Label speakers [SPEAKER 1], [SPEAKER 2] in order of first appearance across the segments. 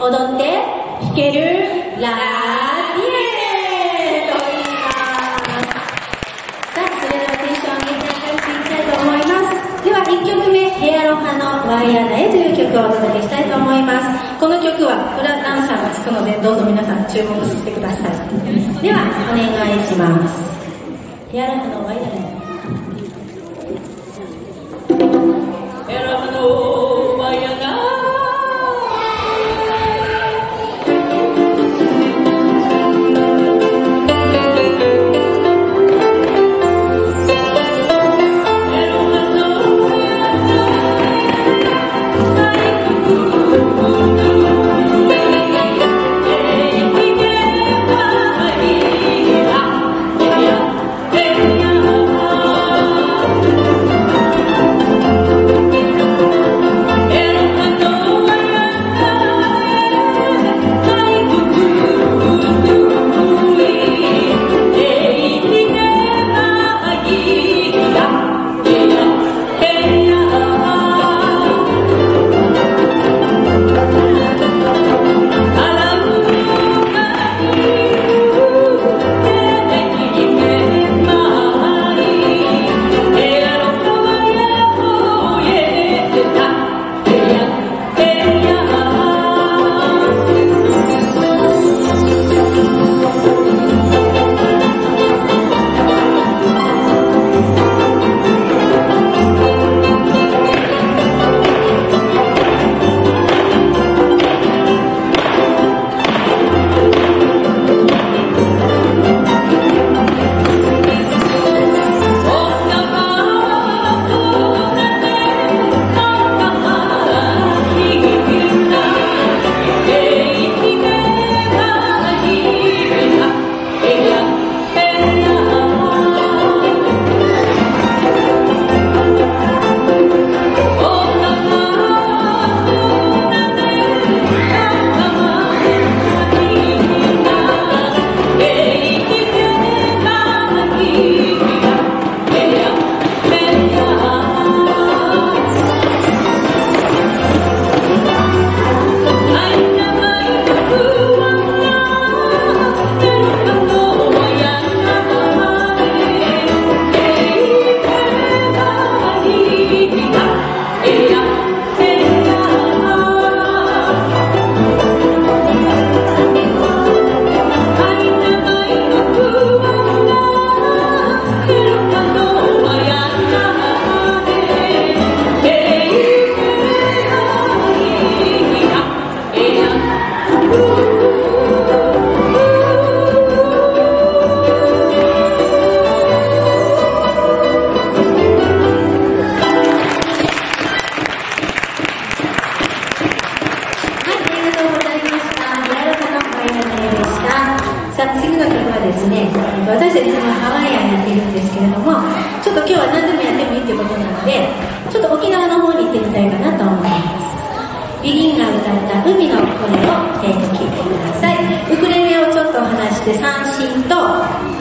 [SPEAKER 1] 踊って弾けるラディエと言います。さあそれではテンションを上げていきたいと思います。では1曲目ヘアロハのワイヤーナへという曲をお届けしたいと思います。この曲はフラダンサーがつくのでどうぞ皆さん注目してください。ではお願いします。ヘアロハの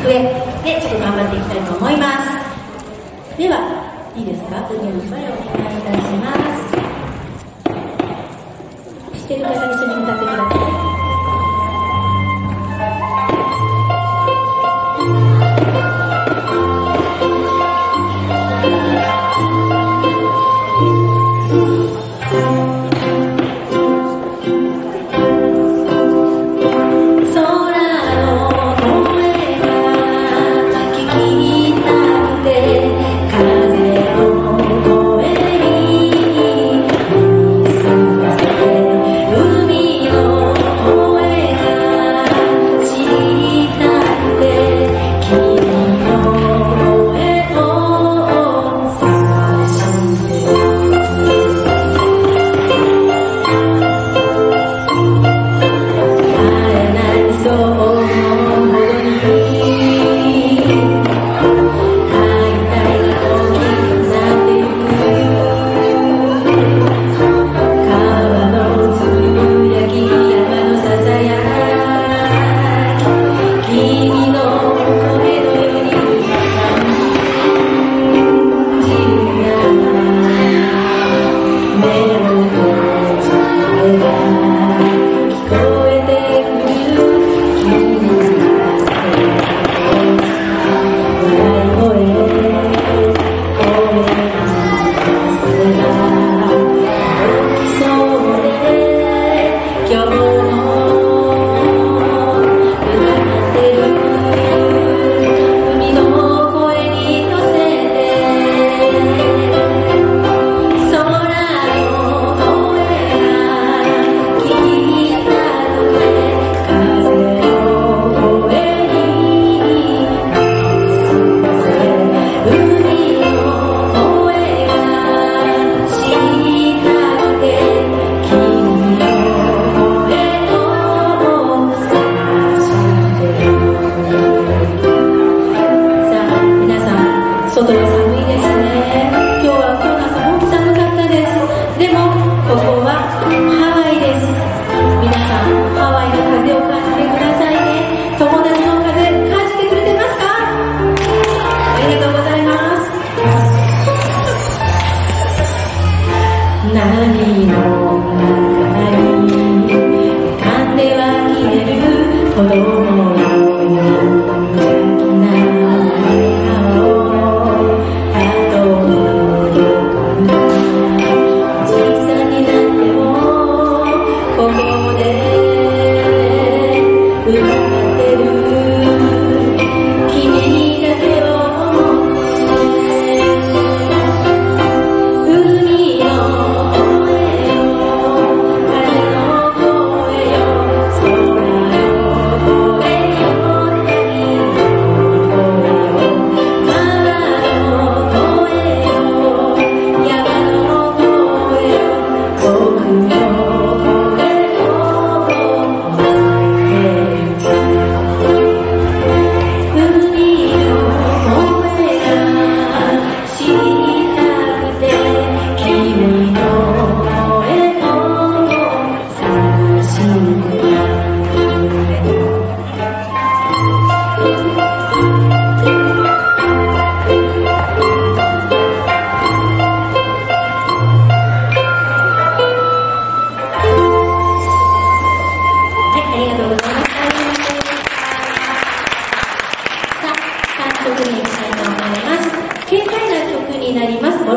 [SPEAKER 1] 上でちょっと頑張っていきたいと思います。では、いいですか？海の声をお願いいたします。知ってる方一緒に歌ってください。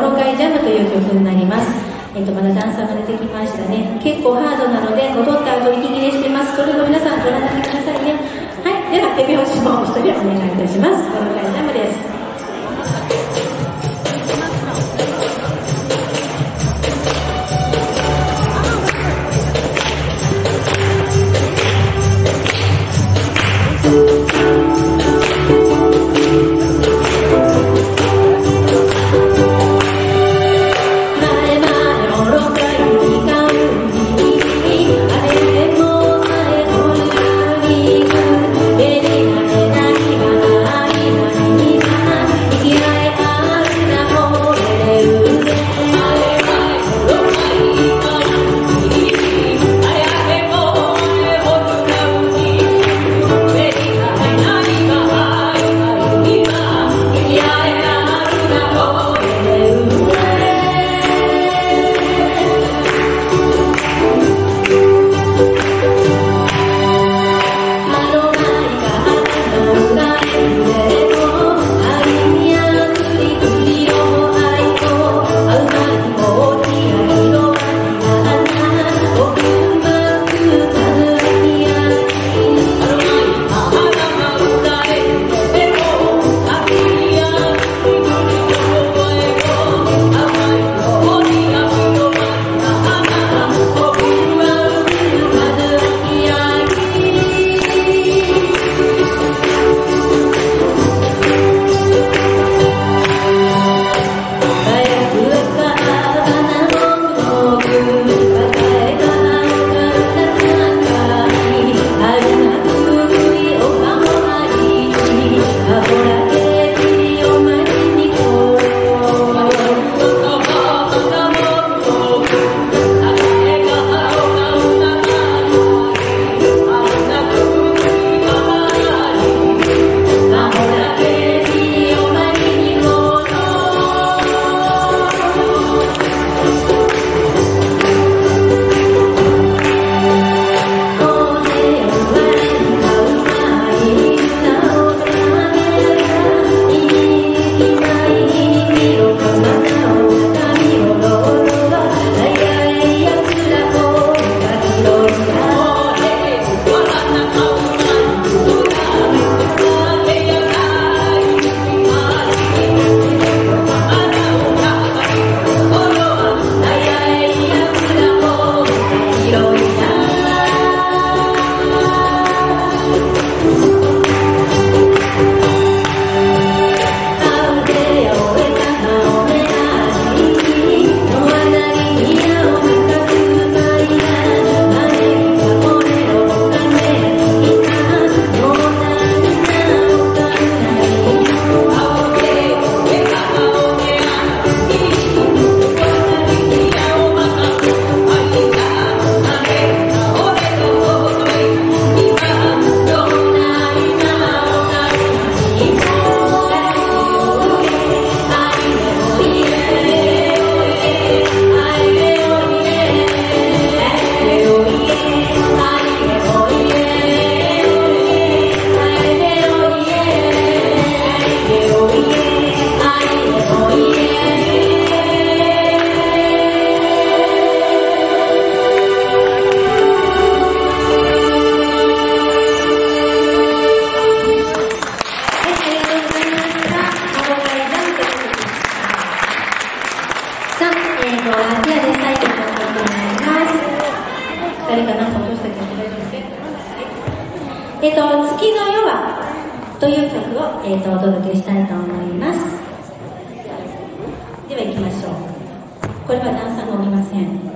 [SPEAKER 1] ロカイジャムという曲になります。えっ、と、まだダンサーが出てきましたね。結構ハードなので、戻った後息切れしてます。それでは皆さんご覧になってくださいね。はい、では手拍子も一人お願いいたします。ロカイジャムです。したけど
[SPEAKER 2] えっ、ー、と、月の夜はという曲を、えー、とお届けしたいと思います。では行きましょう。これは段差がおりません。